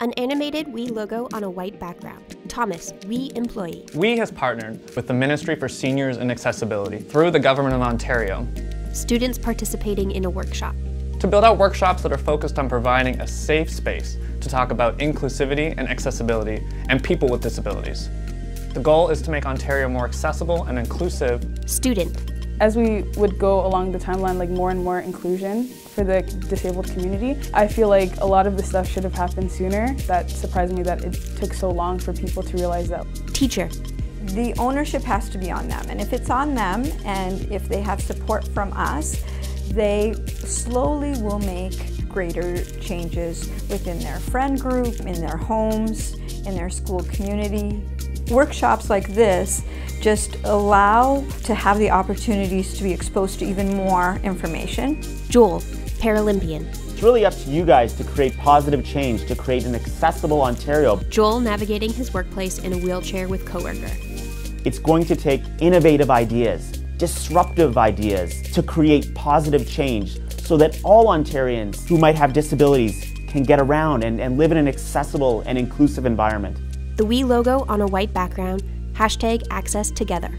An animated We logo on a white background. Thomas, We employee. We has partnered with the Ministry for Seniors and Accessibility through the Government of Ontario. Students participating in a workshop. To build out workshops that are focused on providing a safe space to talk about inclusivity and accessibility and people with disabilities. The goal is to make Ontario more accessible and inclusive. Student. As we would go along the timeline, like more and more inclusion for the disabled community, I feel like a lot of the stuff should have happened sooner. That surprised me that it took so long for people to realize that. Teacher. The ownership has to be on them, and if it's on them, and if they have support from us, they slowly will make greater changes within their friend group, in their homes, in their school community. Workshops like this just allow to have the opportunities to be exposed to even more information. Joel, Paralympian. It's really up to you guys to create positive change, to create an accessible Ontario. Joel navigating his workplace in a wheelchair with coworker. It's going to take innovative ideas, disruptive ideas to create positive change so that all Ontarians who might have disabilities can get around and, and live in an accessible and inclusive environment. The We logo on a white background, hashtag access together.